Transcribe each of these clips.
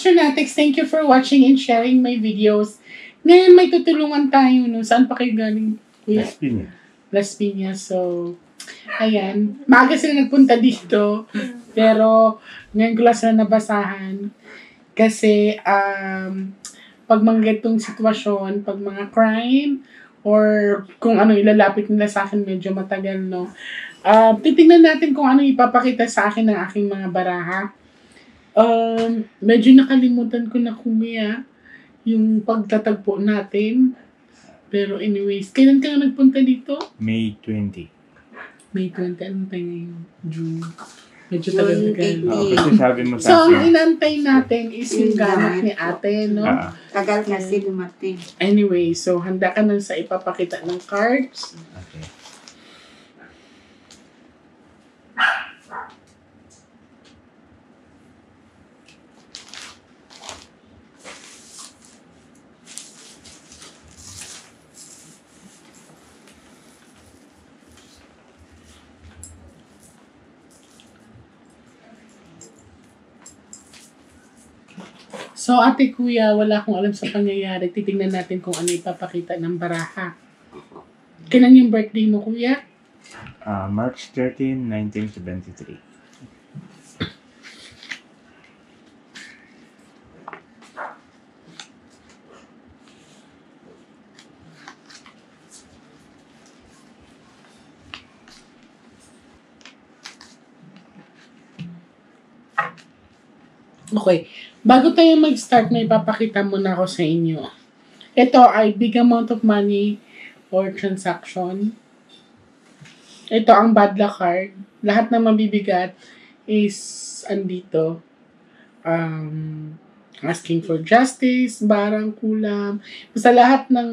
astronauts, thank you for watching and sharing my videos. Ngayon may tutulungan tayo, no? Saan pa kayo galing? Kuya? Las Piñas. Las Piñas. So, ayan. Maaga sila nagpunta dito. Pero, ngayon ko lang sila nabasahan. Kasi, um, pag mga ganitong sitwasyon, pag mga crime, or kung ano ilalapit nila sa akin, medyo matagal, no? Uh, titingnan natin kung ano ipapakita sa akin ng aking mga baraha. Um, medyo nakalimutan ko na kumiya yung pagtatagpo natin. Pero anyways, kailan ka nagpunta dito? May 20. May 20, anong tayo ngayon? June. Medyo Oo, kasi sabi mo So, sa ang akin. inantay natin is yung gamit ni ate, no? Ah, Tagal kasi dumating. Anyway, so handa ka na sa ipapakita ng cards. okay. So, ate kuya, wala akong alam sa pangyayari. Titingnan natin kung ano ipapakita ng baraha. Kailan yung birthday mo, kuya? Ah, March 13, 1973. Okay. Bago tayo mag-start, may ipapakita muna ako sa inyo. Ito ay big amount of money or transaction. Ito ang bad luck card. Lahat ng mabibigat is andito. Um, asking for justice, barang kulam. Basta lahat ng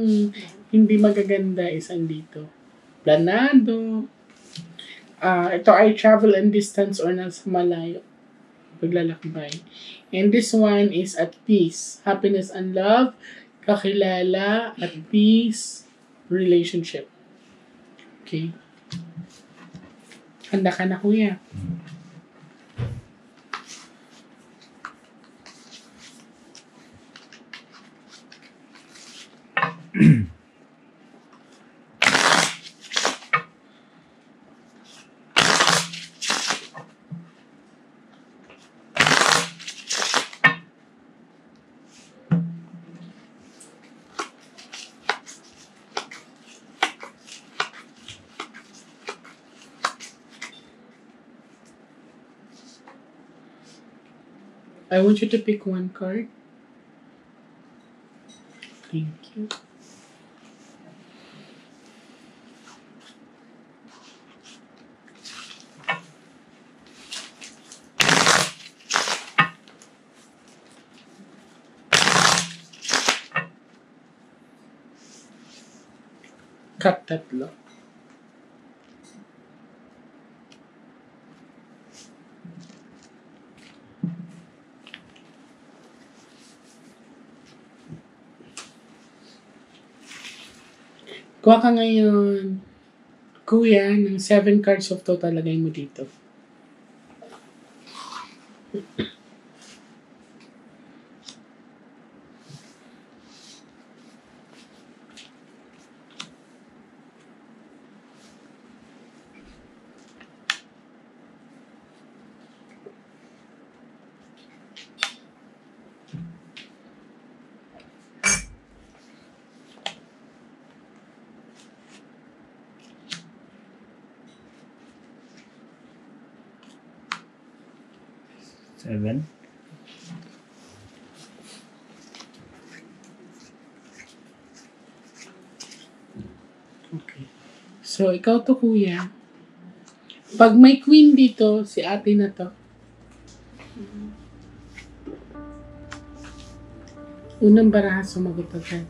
hindi magaganda is andito. Planado. Ah, ito ay travel and distance or nasa malayo paglalakbay. And this one is at peace. Happiness and love, kakilala, at peace, relationship. Okay. Handa ka na, kuya. I want you to pick one card. Thank you. Cut tatlo. Kuha ka ngayon, kuya, ng seven cards of total lagay mo dito. So, ikaw to kuya. Pag may queen dito, si ate na to. Unang baraha sumagot agad.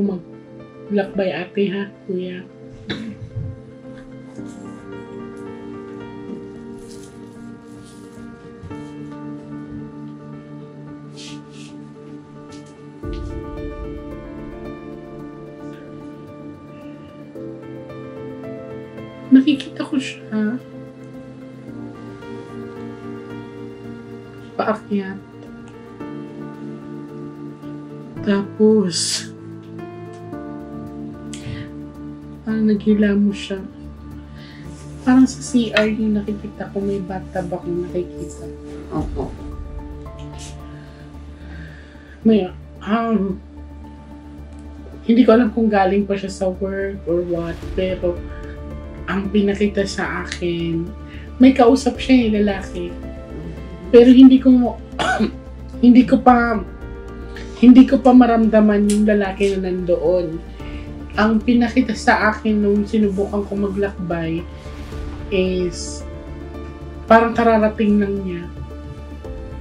ako maglakbay ate ha, kuya. Nakikita ko siya. Paakyat. Tapos, parang naghila mo siya. Parang sa CR yung nakikita ko may bathtub akong nakikita. Opo. May, um, hindi ko alam kung galing pa siya sa work or what, pero ang pinakita sa akin, may kausap siya eh, lalaki. Pero hindi ko, hindi ko pa, hindi ko pa maramdaman yung lalaki na nandoon. Ang pinakita sa akin nung sinubukan ko maglakbay is parang kararating lang niya.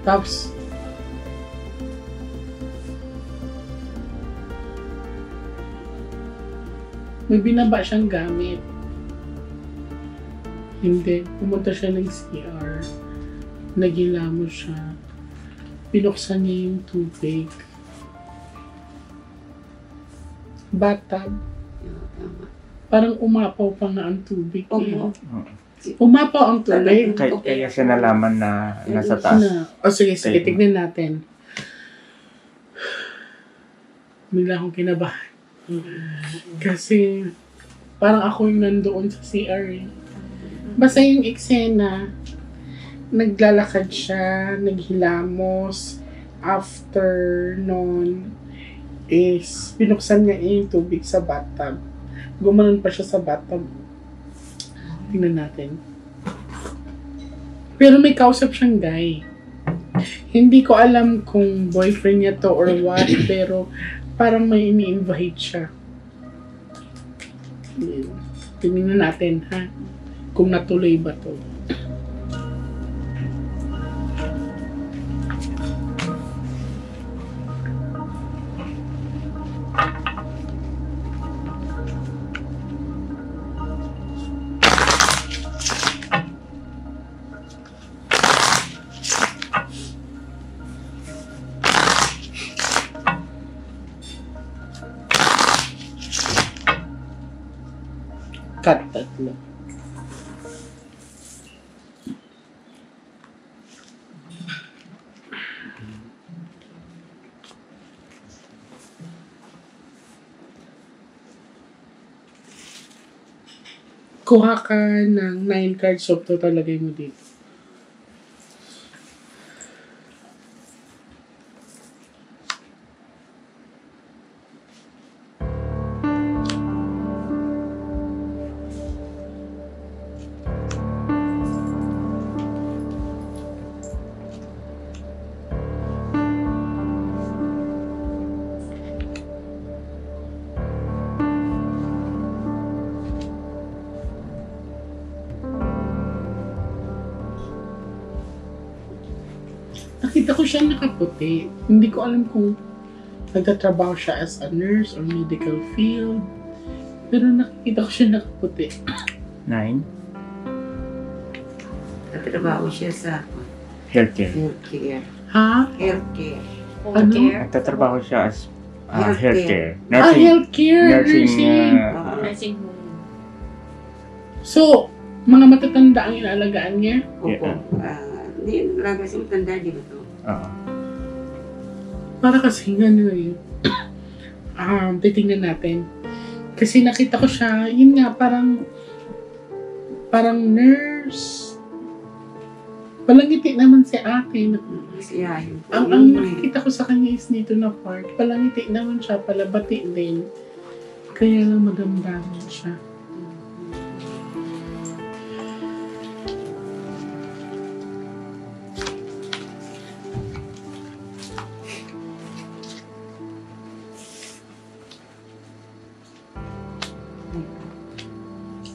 Tapos, may binaba siyang gamit. Hindi. Pumunta siya ng CR. Nagilamo siya. Pinuksan niya yung tubig. Bathtub. Tama. Parang umapaw pa nga ang tubig. eh. Opo. Umapaw ang tubig. Kaya, kaya siya nalaman na nasa taas. Na, o sige, sige, tignan natin. Bigla akong kinabahan. Kasi, parang ako yung nandoon sa CR eh. Basta yung eksena, naglalakad siya, naghilamos, after nun, is, pinuksan niya yung tubig sa bathtub. Gumanon pa siya sa bathtub. Tingnan natin. Pero may kausap siyang guy. Hindi ko alam kung boyfriend niya to or what, pero parang may ini-invite siya. Tingnan natin, ha? Kung natuloy ba to. Kuha ka ng 9 cards of to talagay mo dito. Nakita ko siya nakaputi. Hindi ko alam kung nagtatrabaho siya as a nurse or medical field. Pero nakikita ko siya nakaputi. Nine. Nagtatrabaho siya sa Healthcare. healthcare. Ha? Healthcare. Ano? Nagtatrabaho siya as uh, Healthcare. healthcare. Ah, Nursing. healthcare, nursing. nursing. uh, Ah, Nursing home. So, mga matatanda ang inalagaan niya. Opo. Yeah. Ah, Hindi, talaga siya matanda, di ba to? oo. Para kasi ano eh. um, titingnan natin. Kasi nakita ko siya, yun nga, parang parang nurse. Palangiti naman si ate. Siya yun. Ang, ang nakikita ko sa kanya is dito na part. Palangiti naman siya, palabati din. Kaya lang madamdaman siya.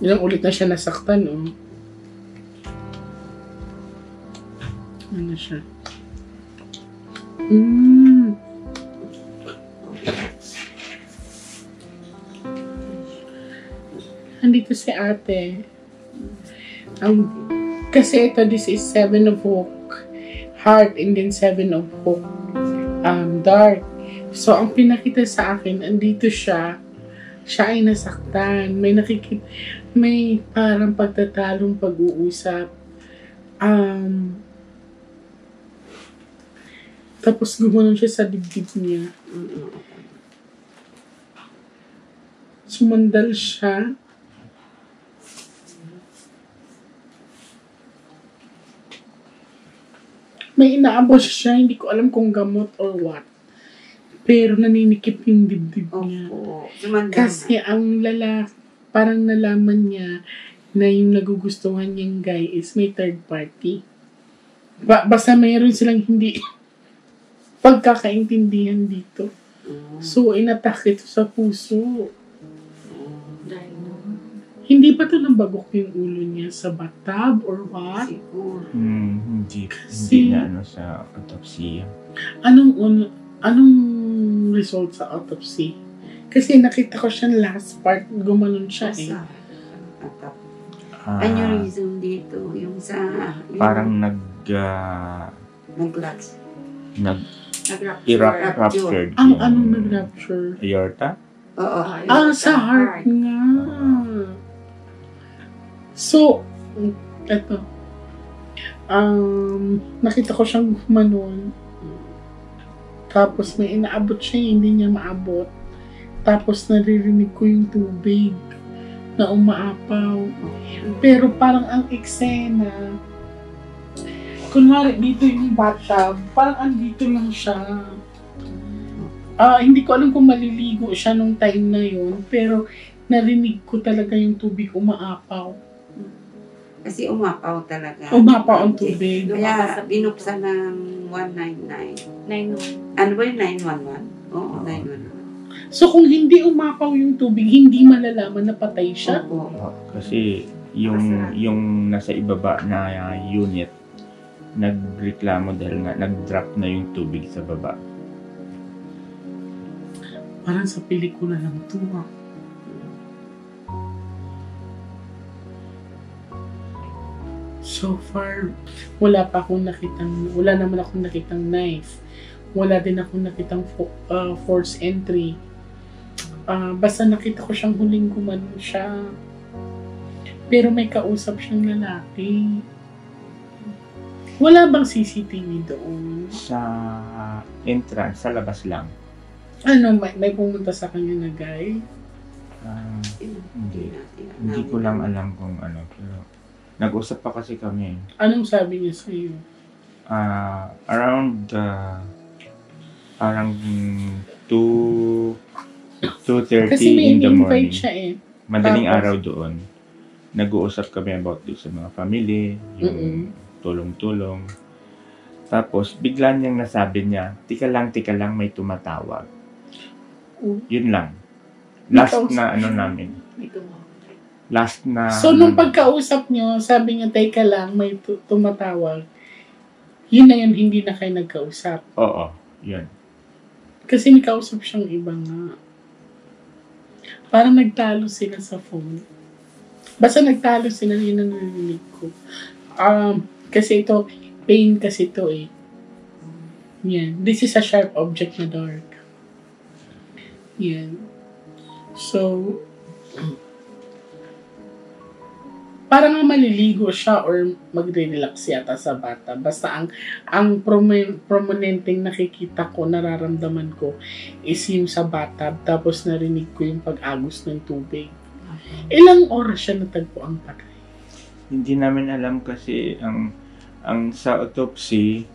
Ilang ulit na siya nasaktan, oh. Ano siya? Mm. Andito si ate. Ang, kasi ito, this is seven of hook. Heart and then seven of hook. Um, dark. So, ang pinakita sa akin, andito siya. Siya ay nasaktan. May nakikita. May parang pagtatalong pag-uusap. Um, tapos gumanon siya sa dibdib niya. Sumandal siya. May inaabot siya, hindi ko alam kung gamot or what. Pero naninikip yung dibdib niya. Opo. Sumanda Kasi ang lala, parang nalaman niya na yung nagugustuhan niyang guy is may third party. Ba- basta mayroon silang hindi pagkakaintindihan dito. na. So, inatake ito sa puso. Dahil Hindi ba ito nabagok yung ulo niya sa bathtub or what? siguro. Hmm, hindi, Kasi- hindi na ano sa autopsy. Anong un- anong result sa autopsy? Kasi nakita ko siya last part, gumanon siya eh. Sa. Ah, Aneurysm dito. Yung sa... Yung parang nag, ah, Nag-clutch. nag Rupture. ruptured Ang yung anong nag-rupture? aorta. Oo. Ah, sa heart nga. So, eto. Um, nakita ko siyang gumanon. Tapos may inaabot siya, hindi niya maabot. Tapos naririnig ko yung tubig na umaapaw. Pero parang ang eksena, kunwari dito yung bathtub, parang andito lang siya. Ah, hindi ko alam kung maliligo siya nung time na yun, pero narinig ko talaga yung tubig umaapaw. Kasi umapaw talaga. Umapaw ang tubig. Kaya binuksan ng 199. 9-1. Ano ba yung 911? Oo, 911. So kung hindi umapaw yung tubig, hindi malalaman na patay siya. Opo. Kasi yung yung nasa ibaba na unit nagreklamo dahil nga nag-drop na yung tubig sa baba. Parang sa pelikula lang to ah. So far, wala pa akong nakitang, wala naman akong nakitang knife. Wala din akong nakitang fo- uh, force entry. Ah, basta nakita ko siyang huling gumanon siya. Pero may kausap siyang lalaki. Wala bang CCTV doon? Sa entrance, sa labas lang. Ano, may, may pumunta sa kanya na guy? Ah, Hindi. hindi ko lang alam kung ano. Pero nag-usap pa kasi kami. Anong sabi niya sa'yo? Ah, around uh, parang 2 2.30 Kasi may in the invite morning. siya eh. Madaling Tapos? araw doon. Nag-uusap kami about doon sa mga family, yung tulong-tulong. Tapos, bigla niyang nasabi niya, tika lang, tika lang, may tumatawag. Oh. Yun lang. Last Nakausap na ano namin. Last na... So, nung pagkausap niyo, sabi niya, teka lang, may tu- tumatawag. Yun na yun, hindi na kayo nagkausap. Oo, yun. Kasi may kausap siyang iba nga. Parang nagtalo sila sa phone. Basta nagtalo sila, yun ang narinig ko. Um, kasi ito, pain kasi ito eh. Yan. This is a sharp object na dark. Yan. So, parang nga maliligo siya or magre-relax yata sa bata. Basta ang ang promen- prominenteng nakikita ko, nararamdaman ko is yung sa bata. Tapos narinig ko yung pag-agos ng tubig. Ilang oras siya natagpo ang patay? Hindi namin alam kasi ang ang sa autopsy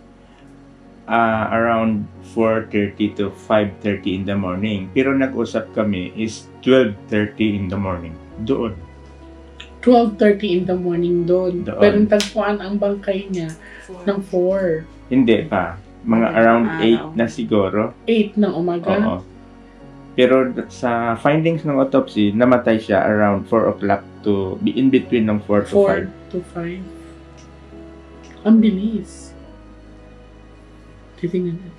ah, around 4.30 to 5.30 in the morning. Pero nag-usap kami is 12.30 in the morning. Doon. 12.30 in the morning doon. Doon. Pero tagpuan ang bangkay niya ng 4. Hindi pa. Mga Okay. around Araw. 8 na siguro. 8 ng umaga. Oo. Pero sa findings ng autopsy, namatay siya around 4 o'clock to, be in between ng 4 to 4 to 5. Ang bilis. Titingnan natin.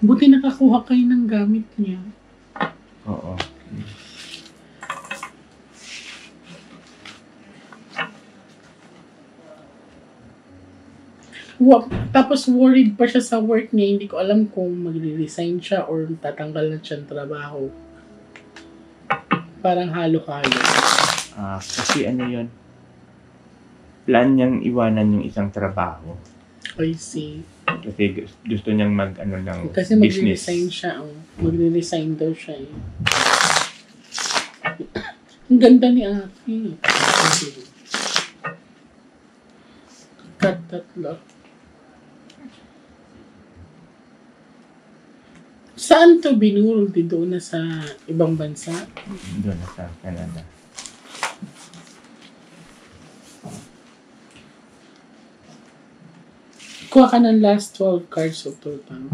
Buti nakakuha kayo ng gamit niya. 5. Oo. Wa- tapos worried pa siya sa work niya. Hindi ko alam kung magre-resign siya or tatanggal na siya ng trabaho. Parang halo-halo. Ah, kasi ano yun? Plan niyang iwanan yung isang trabaho. I see. Kasi gus- gusto niyang mag ano ng Kasi business. magre-resign siya. Oh. Magre-resign daw siya eh. Ang ganda ni Aki. Cut tatlo. Saan to binurol? Di doon na sa ibang bansa? Doon na sa Canada. Kuha ka ng last 12 cards of total.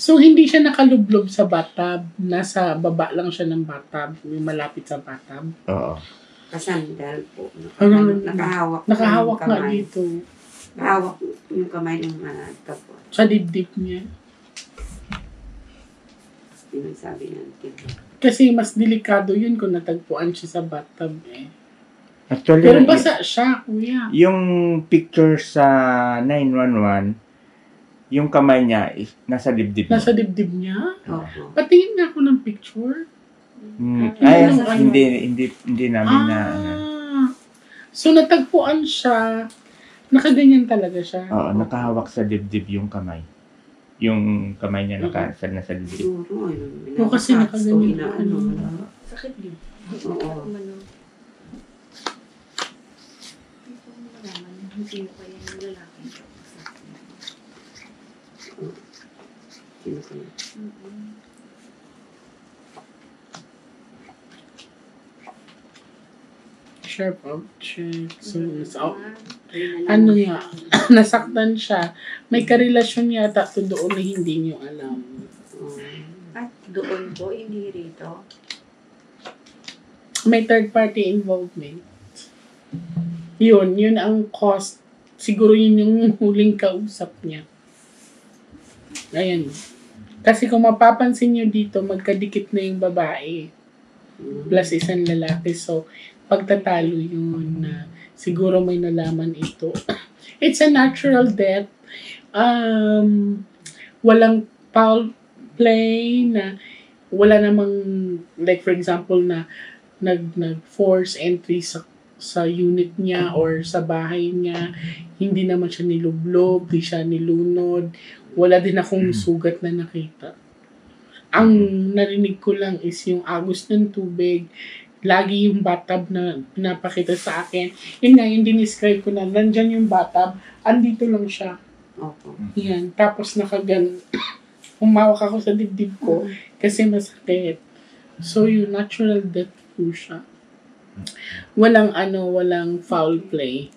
So, hindi siya nakalublob sa bathtub. Nasa baba lang siya ng bathtub. May malapit sa bathtub. Oo. Kasandal po. Ano? Nakahawak. Nakahawak nga kamay. dito. Nakahawak yung kamay ng mga kapwa. Sa dibdib niya. Yun ang sabi natin. Kasi mas delikado yun kung natagpuan siya sa bathtub eh. Actually, Pero basa siya, kuya. yung picture sa 911, yung kamay niya is nasa dibdib. niya. Nasa dibdib niya. Opo. Patingin nga ako ng picture. Ah, Ay, hindi, hindi, hindi namin na, ano. Ah. So, natagpuan siya. Nakaganyan talaga siya. Oo, nakahawak sa dibdib yung kamay. Yung kamay niya naka, sa, nasa dibdib. Siguro, yun. Oo, kasi o nakaganyan. inaano. Ano. Sakit din. Oo. Umano. Hindi ko malaman kung sino kaya yung lalaki. Sino kaya? Mm-mm. So, it's out. Ayun na lang. Ano nga, nasaktan siya. May karelasyon yata to doon na hindi niyo alam. Oo. At doon po, hindi rito. May third party involvement. Yun, yun ang cost. Siguro yun yung huling kausap niya. Ayan. Kasi kung mapapansin nyo dito, magkadikit na yung babae. Plus isang lalaki. So, pagtatalo yun na siguro may nalaman ito. It's a natural death. Um, walang foul play na wala namang like for example na nag nag force entry sa sa unit niya or sa bahay niya. Hindi naman siya nilublob di siya nilunod. Wala din akong sugat na nakita. Ang narinig ko lang is yung agos ng tubig lagi yung bathtub na pinapakita sa akin yun nga yung dinescribe ko na nandyan yung bathtub andito lang siya Opo. yan tapos nakagan umawak ako sa dibdib ko kasi masakit. So, yung natural death po siya. Walang ano, walang foul play.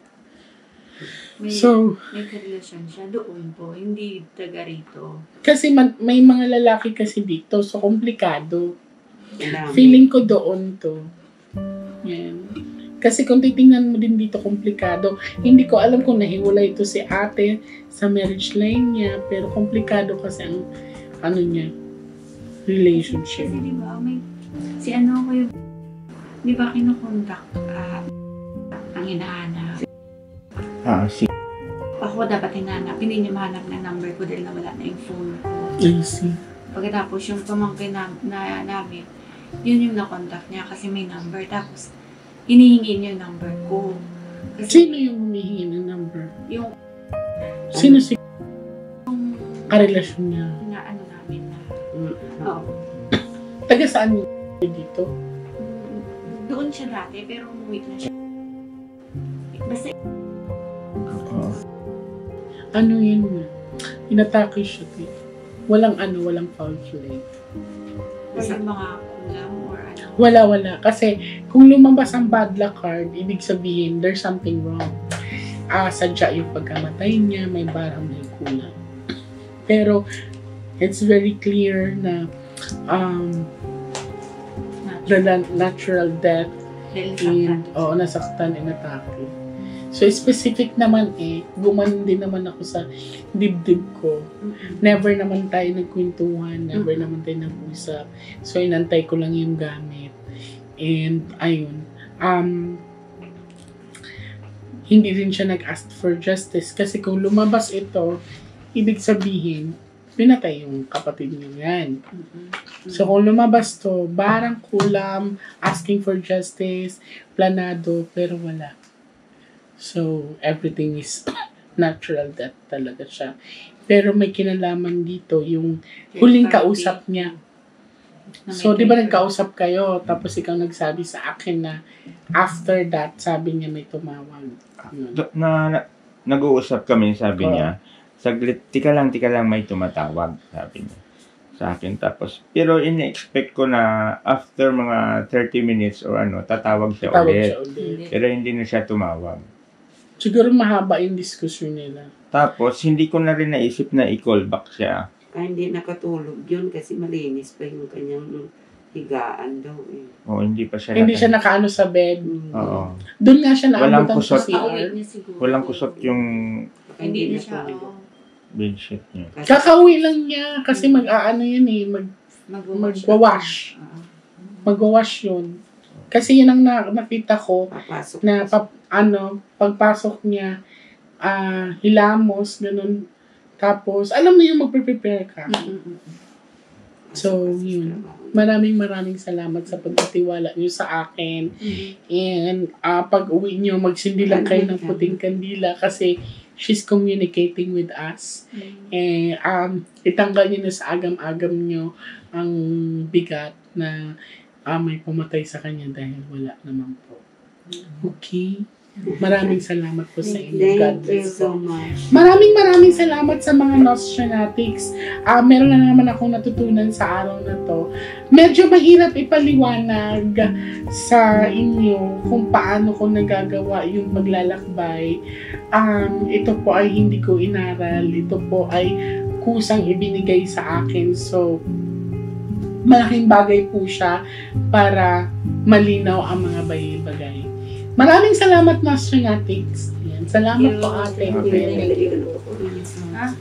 May, So, may karelasyon siya doon po, hindi taga rito. kasi man, may mga lalaki kasi dito, so komplikado. Feeling ko doon to. Yan. Kasi kung titingnan mo din dito, komplikado. Hindi ko alam kung nahiwalay ito si ate sa marriage line niya, pero komplikado kasi ang ano niya, relationship. Kasi di ba, may, si ano ko yung, di ba kinukontak ah, ang inahanap. Ah, si Ako dapat hinanap, hindi niya mahanap na number ko dahil nawala na yung phone ko. I see. Pagkatapos yung pamangkin na, na namin, yun yung nakontak niya kasi may number. Tapos, hinihingi niya yung number ko. Kasi Sino yung humihingi ng number? yung, Sino si yung karelasyon niya? na ano namin na, Mm. oo. Taga saan yung dito? Mm, Doon siya dati, pero umuwi na siya. Basta. Ano yun nga? Inatake siya dito. Walang ano, walang foul play. kasi mga or ano. Wala, wala. Kasi kung lumabas ang bad luck card, ibig sabihin, there's something wrong. Ah, sadya yung pagkamatay niya, may barang may kulang. Pero, it's very clear na um, na- the na- natural death, saktan. oo, nasaktan and atake. So, specific naman eh, gumanon din naman ako sa dibdib ko. Never naman tayo nagkwentuhan, never naman tayo nag-usap. So, inantay ko lang yung gamit. And, ayun. Um, hindi rin siya nag-ask for justice. Kasi kung lumabas ito, ibig sabihin, pinatay yung kapatid niyo yan. So, kung lumabas to, barang kulam, asking for justice, planado, pero wala. So, everything is natural death talaga siya. Pero may kinalaman dito, yung huling kausap niya. So, di ba nagkausap kayo, tapos ikaw nagsabi sa akin na after that, sabi niya may tumawag. Yun. Na, na nag-uusap kami, sabi Oo. niya, saglit, tika lang, tika lang, may tumatawag, sabi niya sa akin. Tapos, pero in-expect ko na after mga 30 minutes or ano, tatawag siya Tawag ulit. siya ulit. Pero hindi na siya tumawag. Siguro mahaba yung discussion nila. Tapos, hindi ko na rin naisip na i-call back siya. Ay, hindi nakatulog yun kasi malinis pa yung kanyang higaan daw eh. O, hindi pa siya Hindi naka- siya nakaano sa bed. Mm. Oo. Doon nga siya Walang naabutan sa kusot. CR. Pauwi niya siguro. Walang kusot yung Baka Hindi na siya, oo. bedsheet niya. Kasi Kakauwi lang niya kasi mag-aano yun eh, mag, Magwawash. magwawash. Oo. Magwawash yun. Kasi yun ang na, nakita ko papasok na pap, ano, pagpasok niya, ah, hilamos, ganun. Tapos, alam mo yung magpe-prepare ka. Mm-mm. So, yun. Maraming maraming salamat sa pagtitiwala niyo sa akin. Mm-mm. And ah, pag uwi niyo, magsindi lang kayo ng puting kandila kasi she's communicating with us. Mm. Eh, um, itanggal niyo na sa agam-agam niyo ang bigat na ah, may pumatay sa kanya dahil wala naman po. Okay? Maraming salamat po sa inyo. God Thank you bless so much. Maraming maraming salamat sa mga Nostranautics. Ah, meron na naman akong natutunan sa araw na to. Medyo mahirap ipaliwanag sa inyo kung paano ko nagagawa yung paglalakbay. Um, ito po ay hindi ko inaral. Ito po ay kusang ibinigay sa akin. So, malaking bagay po siya para malinaw ang mga bagay-bagay. Maraming salamat, Nostranautics. Yan. Salamat po, ate. Thank you. Thank you. Thank you. Ah,